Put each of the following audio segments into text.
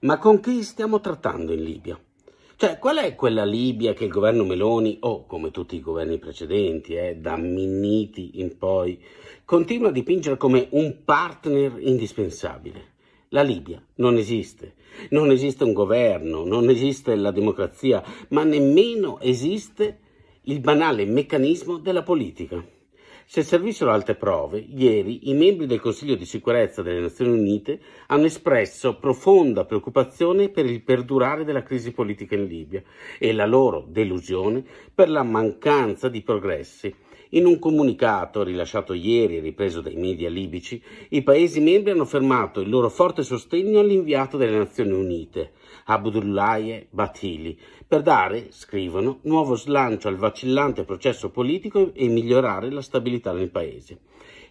Ma con chi stiamo trattando in Libia? Cioè, qual è quella Libia che il governo Meloni, o come tutti i governi precedenti, eh, da Minniti in poi, continua a dipingere come un partner indispensabile? La Libia non esiste, non esiste un governo, non esiste la democrazia, ma nemmeno esiste il banale meccanismo della politica. Se servissero altre prove, ieri i membri del Consiglio di sicurezza delle Nazioni Unite hanno espresso profonda preoccupazione per il perdurare della crisi politica in Libia e la loro delusione per la mancanza di progressi in un comunicato rilasciato ieri e ripreso dai media libici, i Paesi membri hanno fermato il loro forte sostegno all'inviato delle Nazioni Unite, Abdullaye Batili, per dare, scrivono, nuovo slancio al vacillante processo politico e migliorare la stabilità nel Paese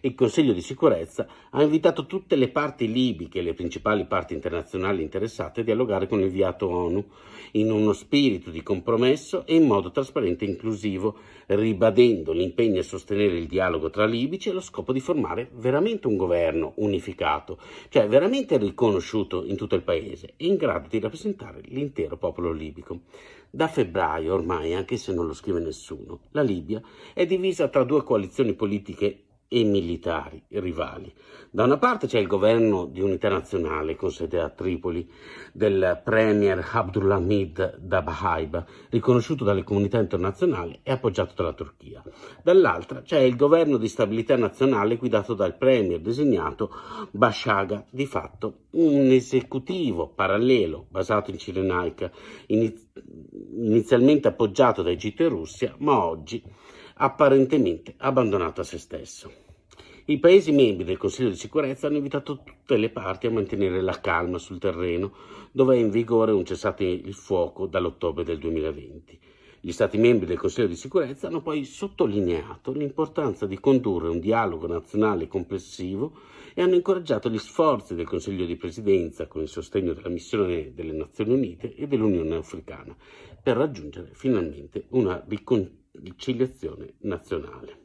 il Consiglio di sicurezza ha invitato tutte le parti libiche e le principali parti internazionali interessate a dialogare con l'inviato ONU in uno spirito di compromesso e in modo trasparente e inclusivo, ribadendo l'impegno a sostenere il dialogo tra libici e lo scopo di formare veramente un governo unificato, cioè veramente riconosciuto in tutto il paese e in grado di rappresentare l'intero popolo libico. Da febbraio ormai, anche se non lo scrive nessuno, la Libia è divisa tra due coalizioni politiche e militari rivali. Da una parte c'è il governo di unità nazionale con sede a Tripoli del premier Abdulhamid Dabahaiba, riconosciuto dalle comunità internazionali e appoggiato dalla Turchia. Dall'altra c'è il governo di stabilità nazionale guidato dal premier designato Bashaga, di fatto un esecutivo parallelo basato in Cirenaica, inizialmente appoggiato da Egitto e Russia, ma oggi apparentemente abbandonato a se stesso. I Paesi membri del Consiglio di sicurezza hanno invitato tutte le parti a mantenere la calma sul terreno, dove è in vigore un cessate il fuoco dall'ottobre del 2020. Gli Stati membri del Consiglio di sicurezza hanno poi sottolineato l'importanza di condurre un dialogo nazionale complessivo e hanno incoraggiato gli sforzi del Consiglio di Presidenza con il sostegno della missione delle Nazioni Unite e dell'Unione Africana per raggiungere finalmente una riconciliazione nazionale.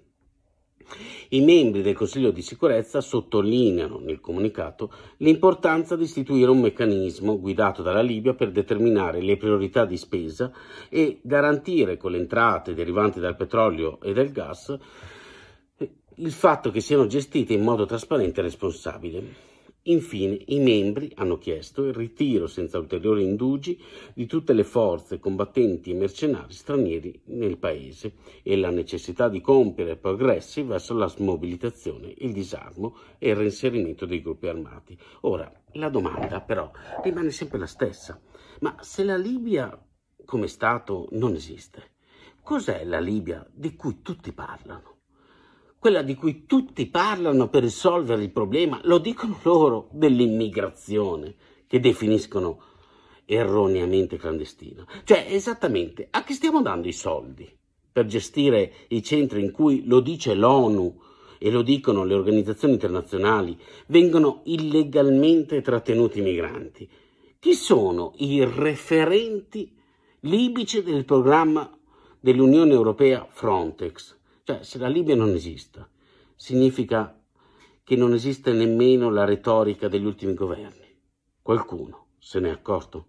I membri del Consiglio di sicurezza sottolineano nel comunicato l'importanza di istituire un meccanismo guidato dalla Libia per determinare le priorità di spesa e garantire con le entrate derivanti dal petrolio e dal gas il fatto che siano gestite in modo trasparente e responsabile. Infine, i membri hanno chiesto il ritiro senza ulteriori indugi di tutte le forze combattenti e mercenari stranieri nel paese e la necessità di compiere progressi verso la smobilitazione, il disarmo e il reinserimento dei gruppi armati. Ora, la domanda però rimane sempre la stessa. Ma se la Libia come Stato non esiste, cos'è la Libia di cui tutti parlano? Quella di cui tutti parlano per risolvere il problema, lo dicono loro dell'immigrazione, che definiscono erroneamente clandestina. Cioè, esattamente, a chi stiamo dando i soldi per gestire i centri in cui, lo dice l'ONU e lo dicono le organizzazioni internazionali, vengono illegalmente trattenuti i migranti? Chi sono i referenti libici del programma dell'Unione Europea Frontex? Cioè, se la Libia non esista, significa che non esiste nemmeno la retorica degli ultimi governi. Qualcuno se n'è accorto?